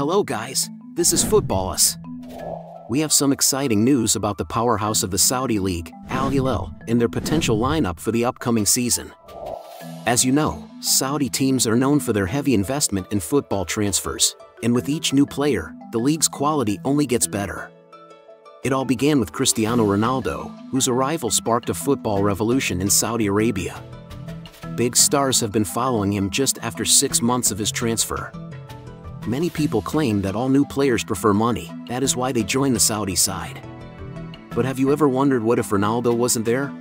Hello guys, this is Football Us. We have some exciting news about the powerhouse of the Saudi League, Al Hilal, and their potential lineup for the upcoming season. As you know, Saudi teams are known for their heavy investment in football transfers, and with each new player, the league's quality only gets better. It all began with Cristiano Ronaldo, whose arrival sparked a football revolution in Saudi Arabia. Big stars have been following him just after six months of his transfer. Many people claim that all new players prefer money, that is why they join the Saudi side. But have you ever wondered what if Ronaldo wasn't there?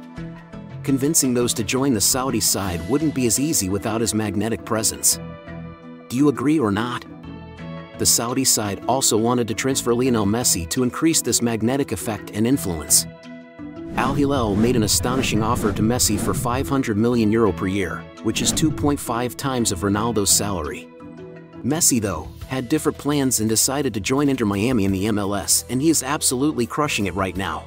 Convincing those to join the Saudi side wouldn't be as easy without his magnetic presence. Do you agree or not? The Saudi side also wanted to transfer Lionel Messi to increase this magnetic effect and influence. Al Hilal made an astonishing offer to Messi for 500 million euro per year, which is 2.5 times of Ronaldo's salary. Messi, though, had different plans and decided to join Inter Miami in the MLS, and he is absolutely crushing it right now.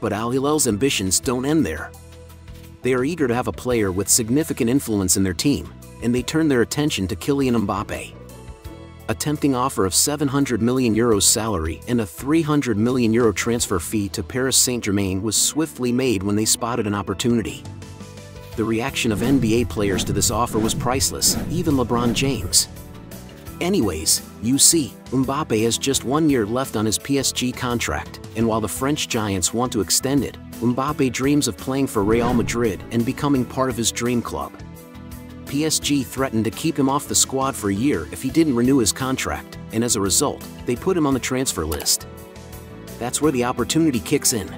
But Al Hilal's ambitions don't end there. They are eager to have a player with significant influence in their team, and they turn their attention to Kylian Mbappe. A tempting offer of 700 million euros salary and a 300 million euro transfer fee to Paris Saint-Germain was swiftly made when they spotted an opportunity. The reaction of NBA players to this offer was priceless, even LeBron James. Anyways, you see, Mbappe has just one year left on his PSG contract, and while the French Giants want to extend it, Mbappe dreams of playing for Real Madrid and becoming part of his dream club. PSG threatened to keep him off the squad for a year if he didn't renew his contract, and as a result, they put him on the transfer list. That's where the opportunity kicks in.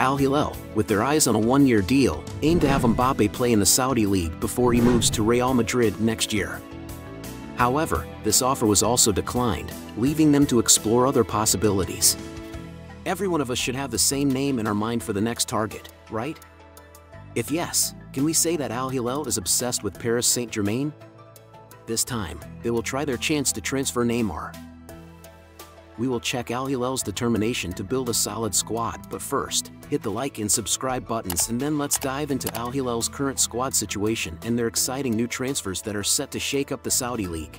Al Hilal, with their eyes on a one-year deal, aim to have Mbappe play in the Saudi League before he moves to Real Madrid next year. However, this offer was also declined, leaving them to explore other possibilities. Every one of us should have the same name in our mind for the next target, right? If yes, can we say that Al Hilal is obsessed with Paris Saint-Germain? This time, they will try their chance to transfer Neymar. We will check Al Hilal's determination to build a solid squad, but first, hit the like and subscribe buttons and then let's dive into Al Hilal's current squad situation and their exciting new transfers that are set to shake up the Saudi League.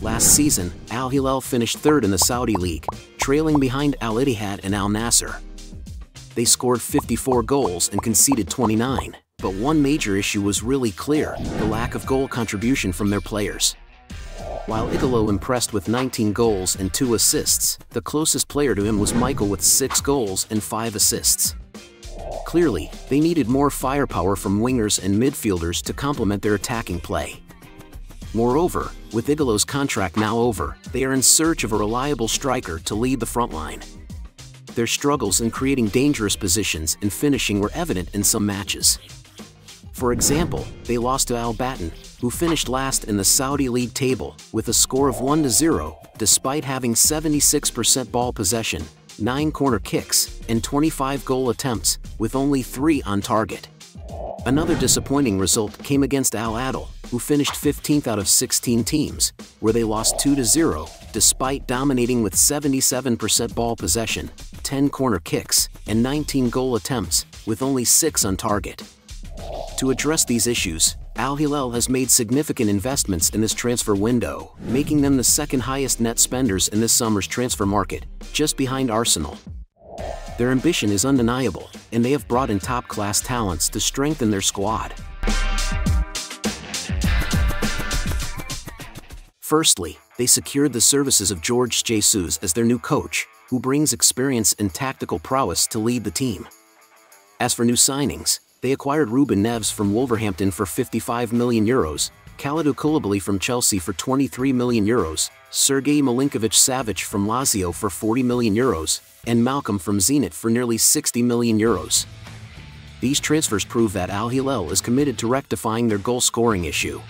Last season, Al Hilal finished third in the Saudi League, trailing behind Al Ittihad and Al Nassr. They scored 54 goals and conceded 29, but one major issue was really clear, the lack of goal contribution from their players. While Ighalo impressed with 19 goals and 2 assists, the closest player to him was Michael with 6 goals and 5 assists. Clearly, they needed more firepower from wingers and midfielders to complement their attacking play. Moreover, with Ighalo's contract now over, they are in search of a reliable striker to lead the front line. Their struggles in creating dangerous positions and finishing were evident in some matches. For example, they lost to Al Batin, who finished last in the Saudi League table with a score of 1-0, despite having 76% ball possession, 9 corner kicks, and 25 goal attempts, with only 3 on target. Another disappointing result came against Al Ahly, who finished 15th out of 16 teams, where they lost 2-0, despite dominating with 77% ball possession, 10 corner kicks, and 19 goal attempts, with only 6 on target. To address these issues, Al Hilal has made significant investments in this transfer window, making them the second highest net spenders in this summer's transfer market, just behind Arsenal. Their ambition is undeniable, and they have brought in top-class talents to strengthen their squad. Firstly, they secured the services of Jorge Jesus as their new coach, who brings experience and tactical prowess to lead the team. As for new signings, they acquired Ruben Neves from Wolverhampton for 55 million euros, Kalidou Koulibaly from Chelsea for 23 million euros, Sergej Milinkovic-Savic from Lazio for 40 million euros, and Malcom from Zenit for nearly 60 million euros. These transfers prove that Al Hilal is committed to rectifying their goal-scoring issue.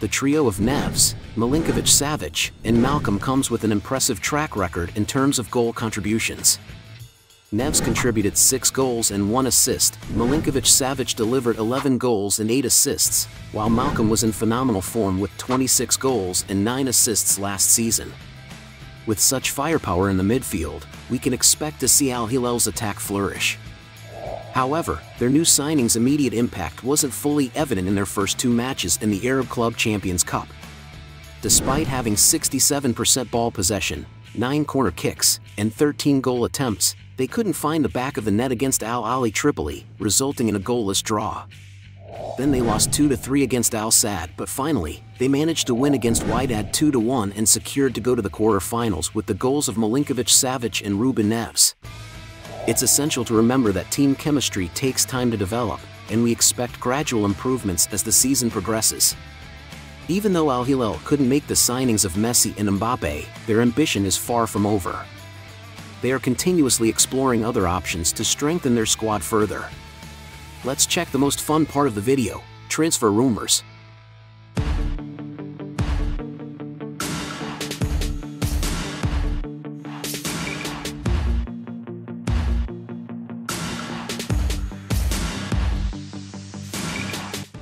The trio of Neves, Milinkovic Savic, and Malcom comes with an impressive track record in terms of goal contributions. Neves contributed 6 goals and 1 assist, Milinkovic Savic delivered 11 goals and 8 assists, while Malcom was in phenomenal form with 26 goals and 9 assists last season. With such firepower in the midfield, we can expect to see Al Hilal's attack flourish. However, their new signing's immediate impact wasn't fully evident in their first two matches in the Arab Club Champions Cup. Despite having 67% ball possession, 9 corner kicks, and 13 goal attempts, they couldn't find the back of the net against Al Ahly Tripoli, resulting in a goalless draw. Then they lost 2-3 against Al Sadd, but finally, they managed to win against Wydad 2-1 and secured to go to the quarter-finals with the goals of Milinkovic Savic and Ruben Neves. It's essential to remember that team chemistry takes time to develop, and we expect gradual improvements as the season progresses. Even though Al Hilal couldn't make the signings of Messi and Mbappe, their ambition is far from over. They are continuously exploring other options to strengthen their squad further. Let's check the most fun part of the video, transfer rumors.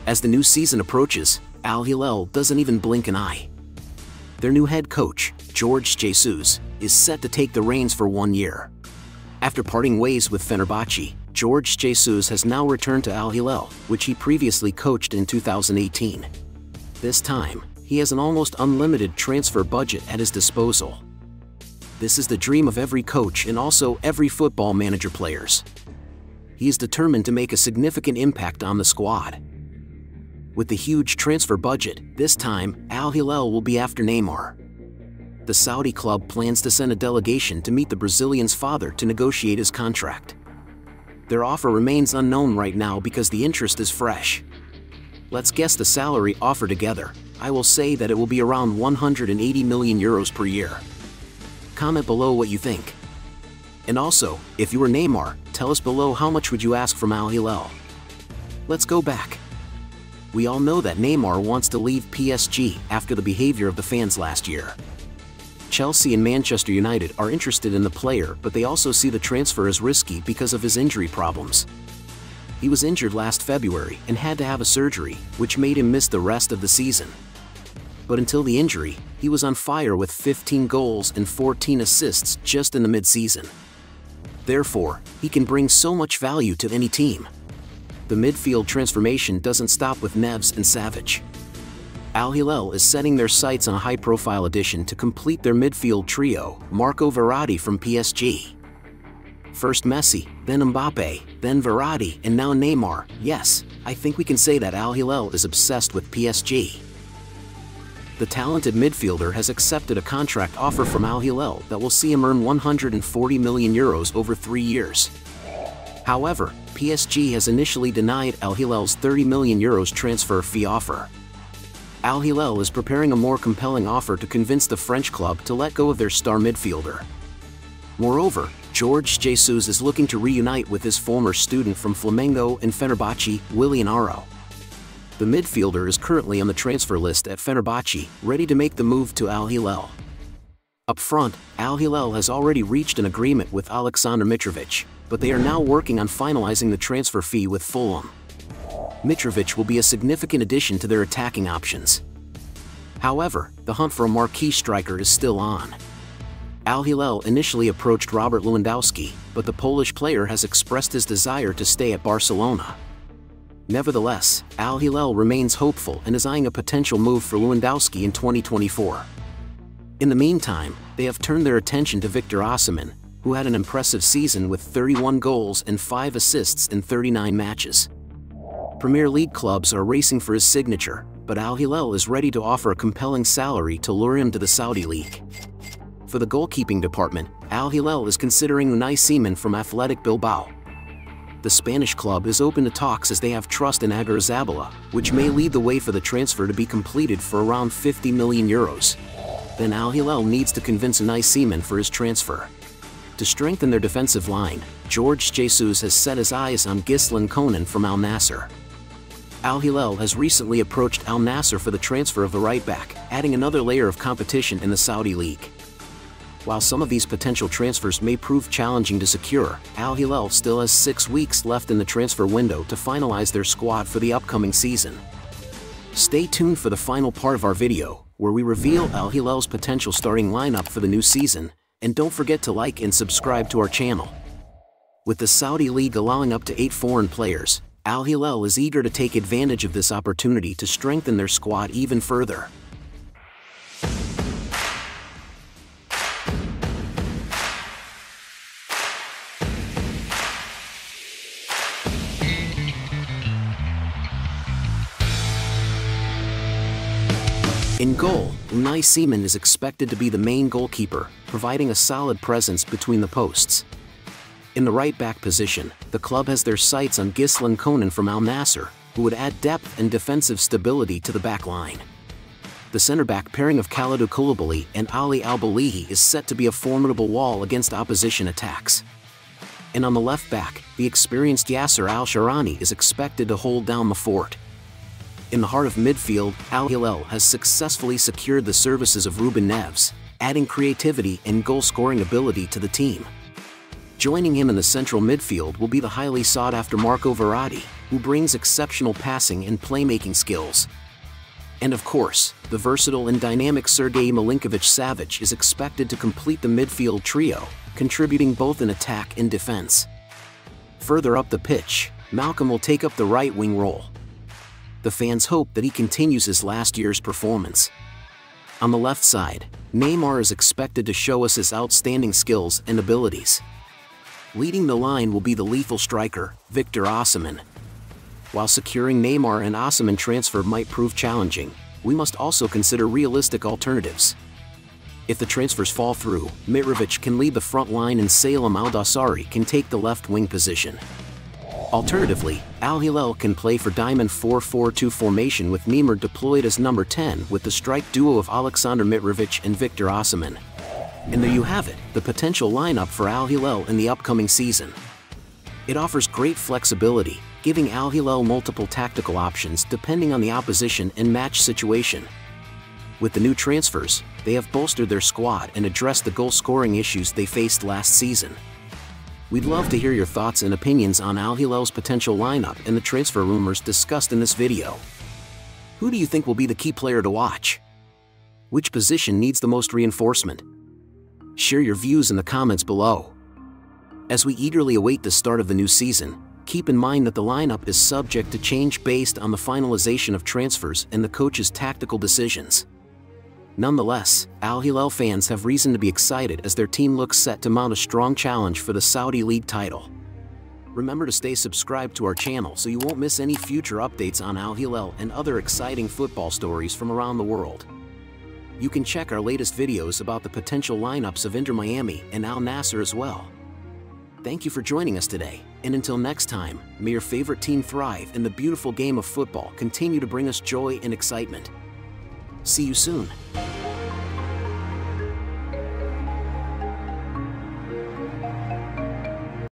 As the new season approaches, Al Hilal doesn't even blink an eye. Their new head coach, George Jesus, is set to take the reins for one year. After parting ways with Fenerbahce, George Jesus has now returned to Al Hilal, which he previously coached in 2018. This time, he has an almost unlimited transfer budget at his disposal. This is the dream of every coach and also every football manager players. He is determined to make a significant impact on the squad. With the huge transfer budget, this time, Al Hilal will be after Neymar. The Saudi club plans to send a delegation to meet the Brazilian's father to negotiate his contract. Their offer remains unknown right now because the interest is fresh. Let's guess the salary offer together. I will say that it will be around 180 million euros per year. Comment below what you think. And also, if you were Neymar, tell us below how much would you ask from Al Hilal. Let's go back. We all know that Neymar wants to leave PSG after the behavior of the fans last year. Chelsea and Manchester United are interested in the player but they also see the transfer as risky because of his injury problems. He was injured last February and had to have a surgery, which made him miss the rest of the season. But until the injury, he was on fire with 15 goals and 14 assists just in the mid-season. Therefore, he can bring so much value to any team. The midfield transformation doesn't stop with Neves and Savic. Al Hilal is setting their sights on a high-profile addition to complete their midfield trio, Marco Verratti from PSG. First Messi, then Mbappe, then Verratti, and now Neymar. Yes, I think we can say that Al Hilal is obsessed with PSG. The talented midfielder has accepted a contract offer from Al Hilal that will see him earn 140 million euros over three years. However, PSG has initially denied Al Hilal's 30 million euros transfer fee offer. Al Hilal is preparing a more compelling offer to convince the French club to let go of their star midfielder. Moreover, George Jesus is looking to reunite with his former student from Flamengo and Fenerbahce, Willian Arao. The midfielder is currently on the transfer list at Fenerbahce, ready to make the move to Al Hilal. Up front, Al Hilal has already reached an agreement with Aleksandar Mitrovic, but they are now working on finalizing the transfer fee with Fulham. Mitrovic will be a significant addition to their attacking options. However, the hunt for a marquee striker is still on. Al Hilal initially approached Robert Lewandowski, but the Polish player has expressed his desire to stay at Barcelona. Nevertheless, Al Hilal remains hopeful and is eyeing a potential move for Lewandowski in 2024. In the meantime, they have turned their attention to Victor Osimhen, who had an impressive season with 31 goals and 5 assists in 39 matches. Premier League clubs are racing for his signature, but Al Hilal is ready to offer a compelling salary to lure him to the Saudi League. For the goalkeeping department, Al Hilal is considering Unai Simon from Athletic Bilbao. The Spanish club is open to talks as they have trust in Agirrezabala, which may lead the way for the transfer to be completed for around 50 million euros. Then Al Hilal needs to convince Unai Simon for his transfer. To strengthen their defensive line, George Jesus has set his eyes on Ghislain Konan from Al Nassr. Al Hilal has recently approached Al Nassr for the transfer of the right back, adding another layer of competition in the Saudi League. While some of these potential transfers may prove challenging to secure, Al Hilal still has six weeks left in the transfer window to finalize their squad for the upcoming season. Stay tuned for the final part of our video, where we reveal Al Hilal's potential starting lineup for the new season, And don't forget to like and subscribe to our channel. With the Saudi League allowing up to eight foreign players, Al Hilal is eager to take advantage of this opportunity to strengthen their squad even further. In goal, Unai Simon is expected to be the main goalkeeper, providing a solid presence between the posts. In the right back position, the club has their sights on Ghislain Konan from Al Nassr, who would add depth and defensive stability to the back line. The center back pairing of Kalidou Koulibaly and Ali Al Bulaihi is set to be a formidable wall against opposition attacks. And on the left back, the experienced Yasser Al-Shahrani is expected to hold down the fort. In the heart of midfield, Al Hilal has successfully secured the services of Ruben Neves, adding creativity and goal-scoring ability to the team. Joining him in the central midfield will be the highly sought-after Marco Verratti, who brings exceptional passing and playmaking skills. And of course, the versatile and dynamic Sergej Milinkovic-Savic is expected to complete the midfield trio, contributing both in attack and defense. Further up the pitch, Malcom will take up the right wing role, the fans hope that he continues his last year's performance. On the left side, Neymar is expected to show us his outstanding skills and abilities. Leading the line will be the lethal striker, Victor Osimhen. While securing Neymar and Osimhen transfer might prove challenging, we must also consider realistic alternatives. If the transfers fall through, Mitrovic can lead the front line and Salem Al-Dosari can take the left wing position. Alternatively, Al Hilal can play for Diamond 4-4-2 formation with Neymar deployed as number 10 with the strike duo of Aleksandar Mitrovic and Victor Osimhen. And there you have it, the potential lineup for Al Hilal in the upcoming season. It offers great flexibility, giving Al Hilal multiple tactical options depending on the opposition and match situation. With the new transfers, they have bolstered their squad and addressed the goal-scoring issues they faced last season. We'd love to hear your thoughts and opinions on Al Hilal's potential lineup and the transfer rumors discussed in this video. Who do you think will be the key player to watch? Which position needs the most reinforcement? Share your views in the comments below. As we eagerly await the start of the new season, keep in mind that the lineup is subject to change based on the finalization of transfers and the coach's tactical decisions. Nonetheless, Al Hilal fans have reason to be excited as their team looks set to mount a strong challenge for the Saudi League title. Remember to stay subscribed to our channel so you won't miss any future updates on Al Hilal and other exciting football stories from around the world. You can check our latest videos about the potential lineups of Inter Miami and Al Nassr as well. Thank you for joining us today, and until next time, may your favorite team thrive and the beautiful game of football continue to bring us joy and excitement. See you soon.